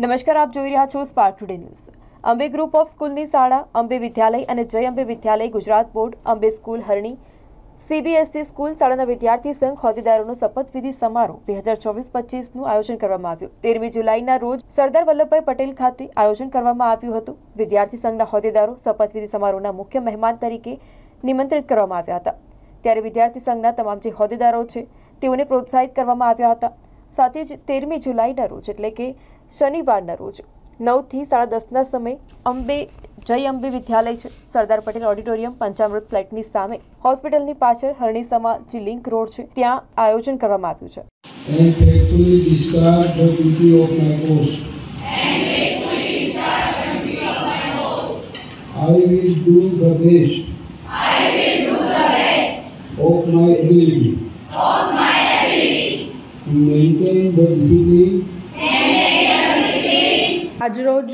નમસ્કાર, આપ જોઈ રહ્યા છો spark today news Ambe group of સ્કૂલની શાળા, અંબે વિદ્યાલય અને જય અંબે વિદ્યાલય Gujarat board, Ambe school Harni CBSE school શાળાના વિદ્યાર્થી સંઘ હોદ્દેદારોનો શપથવિધિ સમારોહ બે હજાર ચોવીસ પચીસનું આયોજન કરવામાં આવ્યું. તેરમી જુલાઈના રોજ સરદાર વલ્લભભાઈ પટેલ ખાતે આયોજન કરવામાં આવ્યું હતું. વિદ્યાર્થી સંઘના હોદ્દેદારો શપથવિધિ સમારોહના મુખ્ય મહેમાન તરીકે નિમંત્રિત કરવામાં આવ્યા હતા. ત્યારે વિદ્યાર્થી સંઘના તમામ જે હોદ્દેદારો છે, તેઓને પ્રોત્સાહિત કરવામાં આવ્યા હતા. સાથે જ તેરમી જુલાઈના રોજ એટલે કે શનિવારના રોજ નવથી સાડા દસના સમયે અંબે જય અંબે વિદ્યાલય છે સરદાર પટેલ ઓડિટોરિયમ પંચામૃત ફ્લેટની સામે હોસ્પિટલની પાછળ હરણીસામાં જે લિંક રોડ છે ત્યાં આયોજન કરવામાં આવ્યું છે and faithfully discharge the duty of my post. I will do the best. Of my ability. Maintain the આજરોજ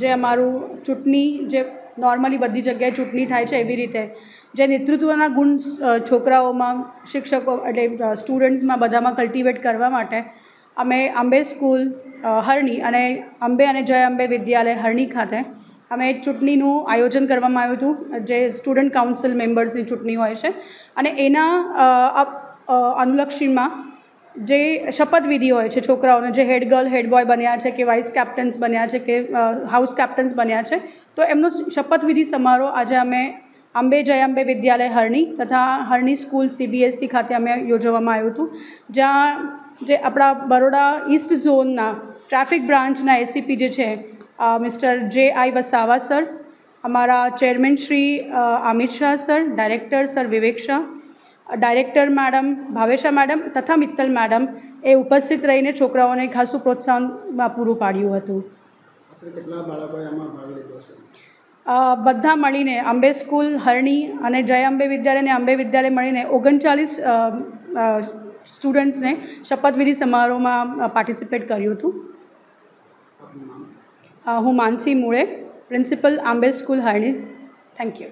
જે અમારું ચૂંટણી, જે નોર્મલી બધી જગ્યાએ ચૂંટણી થાય છે એવી રીતે, જે નેતૃત્વના ગુણ છોકરાઓમાં, શિક્ષકો એટલે સ્ટુડન્ટ્સમાં બધામાં કલ્ટિવેટ કરવા માટે, અમે અંબે સ્કૂલ હરણી અને અંબે અને જય અંબે વિદ્યાલય હરણી ખાતે, અમે ચૂંટણીનું આયોજન કરવામાં આવ્યું હતું, જે સ્ટુડન્ટ કાઉન્સિલ મેમ્બર્સની ચૂંટણી હોય છે, અને એના અનુલક્ષીમાં જે શપથવિધિ હોય છે છોકરાઓને, જે હેડ ગર્લ હેડ બોય બન્યા છે કે વાઇસ કેપ્ટન્સ બન્યા છે કે હાઉસ કેપ્ટન્સ બન્યા છે, તો એમનો શપથવિધિ સમારોહ આજે અમે અંબે જય અંબે વિદ્યાલય હરણી તથા હરણી સ્કૂલ સીબીએસસી ખાતે અમે યોજવામાં આવ્યું હતું, જ્યાં જે આપણા બરોડા ઈસ્ટ ઝોનના ટ્રાફિક બ્રાન્ચના એસીપી જે છે mister J I Vasava sir અમારા chairman Shri Amit Shah sir director sir Vivek Shah director madam Bhavesha madam તથા મિત્તલ મેડમ એ ઉપસ્થિત રહીને છોકરાઓને ખાસું પ્રોત્સાહન પૂરું પાડ્યું હતું. બધા મળીને અંબે સ્કૂલ હરણી અને જય અંબે વિદ્યાલય અને અંબે વિદ્યાલય મળીને ઓગણચાલીસ સ્ટુડન્ટ્સને શપથવિધિ સમારોહમાં પાર્ટિસિપેટ કર્યું હતું. હું Mansi Mule principal Ambe school Harni. Thank you